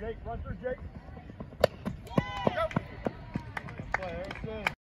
Jake. Run through, Jake. Yeah. Go. Good play, Erickson.